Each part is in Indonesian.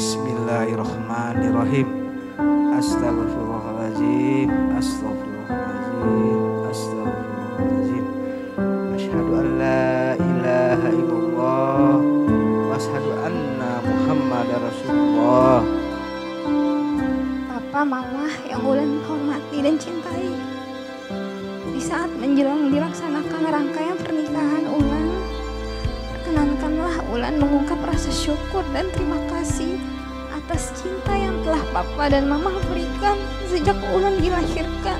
Bismillahirrahmanirrahim. Astagfirullahaladzim. Astagfirullahaladzim. Astagfirullahaladzim. Asyhadu an la ilaha illallah. Wa asyhadu anna Muhammadar Rasulullah. Papa, Mama yang Ulan hormati dan cintai. Di saat menjelang dilaksanakan rangkaian pernikahan Ulan, perkenankanlah Ulan mengungkap rasa syukur dan terima kasih atas cinta yang telah Papa dan Mama berikan sejak Ulan dilahirkan.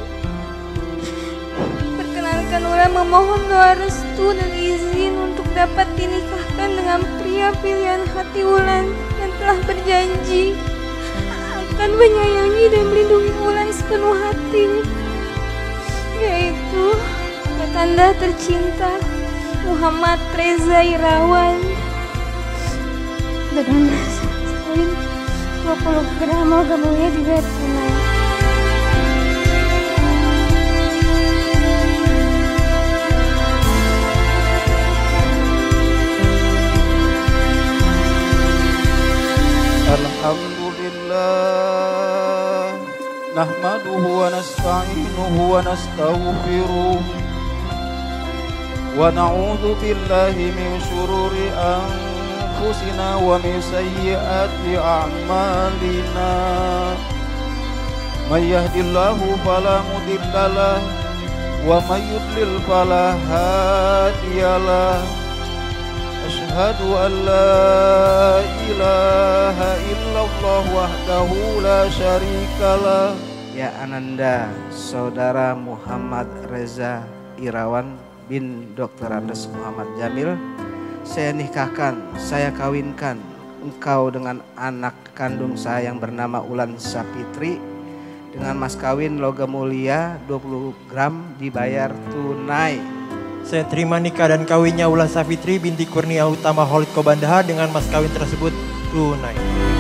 Perkenankan Ulan memohon doa restu dan izin untuk dapat dinikahkan dengan pria pilihan hati Ulan yang telah berjanji akan menyayangi dan melindungi Ulan sepenuh hati yaitu Kakanda tercinta Muhammad Reza Irawan dengan 20 gram logam mulia dibayar tunai. Alhamdulillah Nahmaduhu wa nasta'inuhu wa nastaghfiruh Wa أنفسنا ومن سيئات أعمالنا من يهد الله فلا مضل له ومن يضلل فلا هادي له أشهد أن لا إله إلا الله وحده لا شريك له Ya Ananda, Saudara Muhammad Reza Irawan bin Dr. Andes Muhammad Jamil saya nikahkan, saya kawinkan engkau dengan anak kandung saya yang bernama Ulan Sapitri dengan mas kawin logam mulia 20 gram dibayar tunai Saya terima nikah dan kawinnya Ulan Safitri binti Kurnia Utama Holid Kobandaha dengan mas kawin tersebut tunai.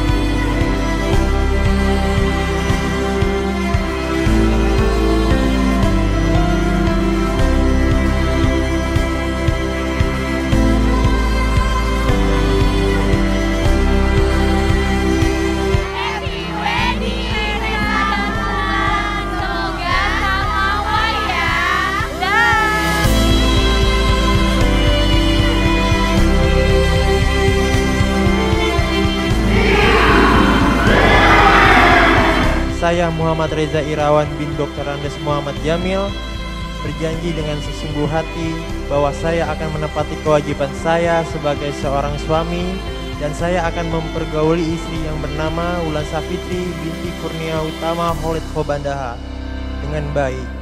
Saya Muhammad Reza Irawan bin Dr. Andes Muhammad Jamil berjanji dengan sesungguh hati bahwa saya akan menepati kewajiban saya sebagai seorang suami dan saya akan mempergauli istri yang bernama Ulan Safitri binti Kurnia Utama Holid Kobandaha dengan baik